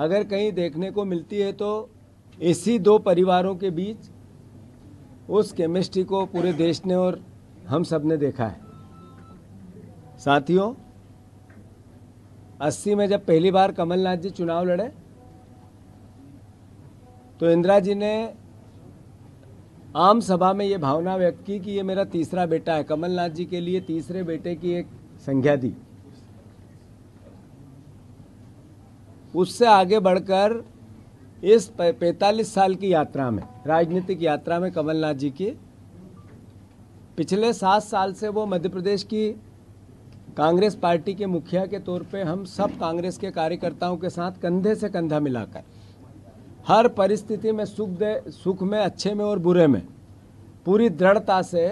अगर कहीं देखने को मिलती है तो इसी दो परिवारों के बीच उस केमिस्ट्री को पूरे देश ने और हम सबने देखा है। साथियों 80 में जब पहली बार कमलनाथ जी चुनाव लड़े तो इंदिरा जी ने आम सभा में ये भावना व्यक्त की कि ये मेरा तीसरा बेटा है। कमलनाथ जी के लिए तीसरे बेटे की एक संज्ञा दी। उससे आगे बढ़कर इस पैंतालीस साल की यात्रा में, राजनीतिक यात्रा में कमलनाथ जी की, पिछले सात साल से वो मध्य प्रदेश की कांग्रेस पार्टी के मुखिया के तौर पे हम सब कांग्रेस के कार्यकर्ताओं के साथ कंधे से कंधा मिलाकर, हर परिस्थिति में सुख दे, सुख में, अच्छे में और बुरे में, पूरी दृढ़ता से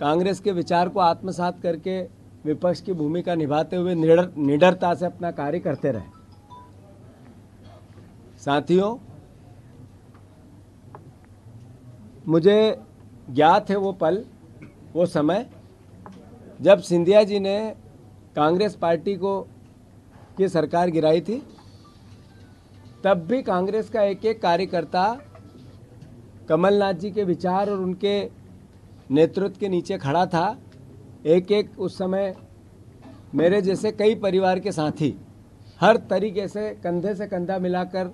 कांग्रेस के विचार को आत्मसात करके विपक्ष की भूमिका निभाते हुए निडरता से अपना कार्य करते रहे। साथियों, मुझे ज्ञात है वो पल, वो समय, जब सिंधिया जी ने कांग्रेस पार्टी को, की सरकार गिराई थी, तब भी कांग्रेस का एक एक कार्यकर्ता कमलनाथ जी के विचार और उनके नेतृत्व के नीचे खड़ा था। एक एक उस समय मेरे जैसे कई परिवार के साथी हर तरीके से कंधे से कंधा मिलाकर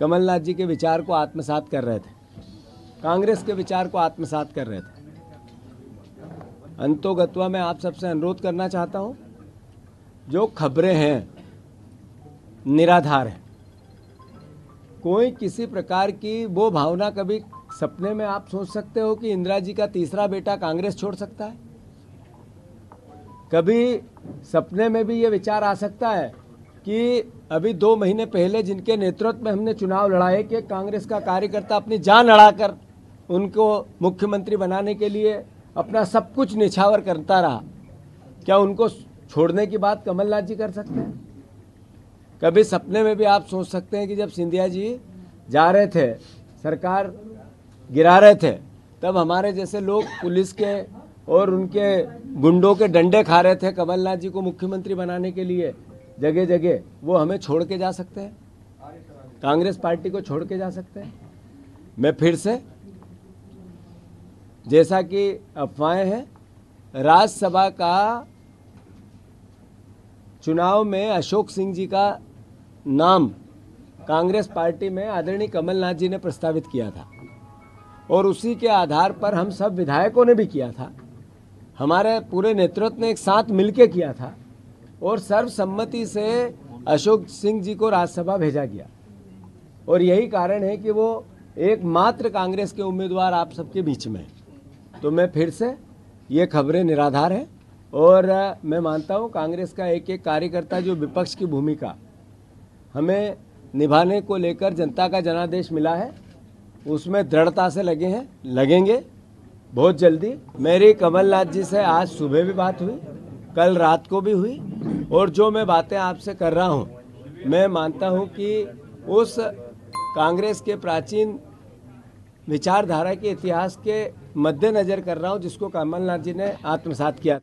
कमलनाथ जी के विचार को आत्मसात कर रहे थे। कांग्रेस के विचार को आत्मसात कर रहे थे। अंतोगत्वा मैं आप सबसे अनुरोध करना चाहता हूँ, जो खबरें हैं, निराधार है। कोई किसी प्रकार की वो भावना कभी सपने में आप सोच सकते हो कि इंदिरा जी का तीसरा बेटा कांग्रेस छोड़ सकता है? कभी सपने में भी ये विचार आ सकता है कि अभी दो महीने पहले जिनके नेतृत्व में हमने चुनाव लड़ाए कि, कांग्रेस का कार्यकर्ता अपनी जान लड़ाकर उनको मुख्यमंत्री बनाने के लिए अपना सब कुछ निछावर करता रहा। क्या उनको छोड़ने की बात कमलनाथ जी कर सकते हैं? कभी सपने में भी आप सोच सकते हैं कि जब सिंधिया जी जा रहे थे, सरकार गिरा रहे थे, तब हमारे जैसे लोग पुलिस के और उनके गुंडों के डंडे खा रहे थे कमलनाथ जी को मुख्यमंत्री बनाने के लिए। जगह जगह, वो हमें छोड़ के जा सकते हैं। कांग्रेस पार्टी को छोड़ के जा सकते हैं। मैं फिर से, जैसा कि अफवाहें हैं, राज्यसभा का चुनाव में अशोक सिंह जी का नाम कांग्रेस पार्टी में आदरणीय कमलनाथ जी ने प्रस्तावित किया था। और उसी के आधार पर हम सब विधायकों ने भी किया था। हमारे पूरे नेतृत्व ने एक साथ मिलकर किया था। और सर्वसम्मति से अशोक सिंह जी को राज्यसभा भेजा गया। और यही कारण है कि वो एकमात्र कांग्रेस के उम्मीदवार आप सबके बीच में तो मैं फिर से ये खबरें निराधार हैं और मैं मानता हूँ कांग्रेस का एक एक कार्यकर्ता जो विपक्ष की भूमिका हमें निभाने को लेकर जनता का जनादेश मिला है, उसमें दृढ़ता से लगे हैं, लगेंगे। बहुत जल्दी। मेरी कमलनाथ जी से आज सुबह भी बात हुई, कल रात को भी हुई और जो मैं बातें आपसे कर रहा हूँ, मैं मानता हूँ कि उस कांग्रेस के प्राचीन विचारधारा के इतिहास के मद्देनजर कर रहा हूँ, जिसको कमलनाथ जी ने आत्मसात किया